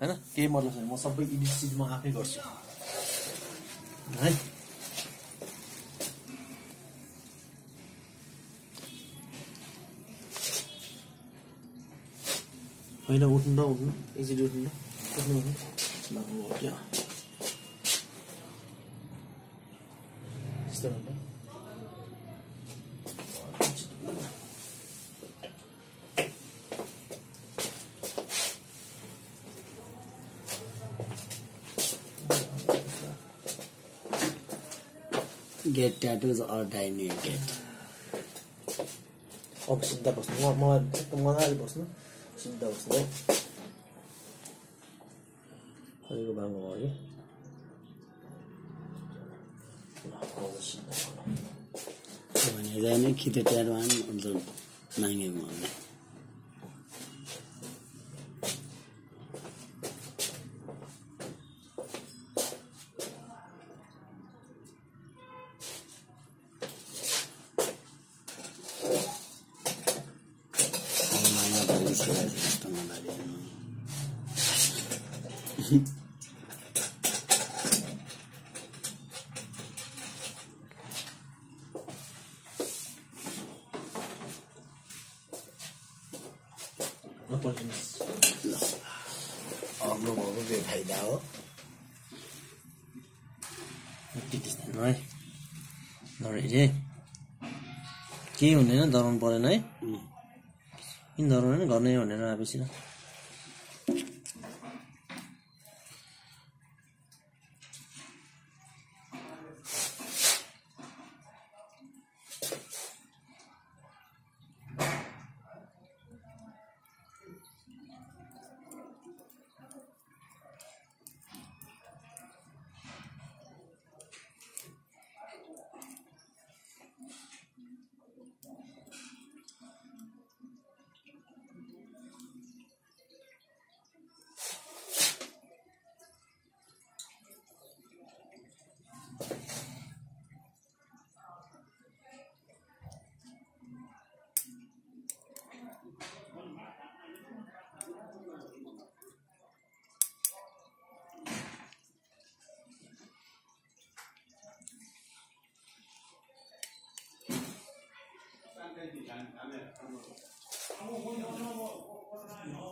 होइन? केही मतलब छैन। म सबै एडिट सिड म आफै गर्छु। है? होइन उठ्नु न उठ्नु। एकचोटि उठ्नु उठ्नु उठ्नु। क्या? यस्तो Get tattoos or die naked. अब सिधा बस्नु म मजाले बस्नु सिधा बस्नु है अहिलेको बाङ्गो भयो कि ल, अब सिधा गर्नु। भनेर नै खिते ट्याडवान अन्त नाङ्गे अग्लो भएको बेफाइदा हो थाल्नु है डराइरे केही हुँदैन डराउनु परेन है. किन डराउनु गर्ने भनेर आएपछि 那个底下，下面，我我我我我我我我我